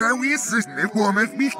we assist me, woman, me,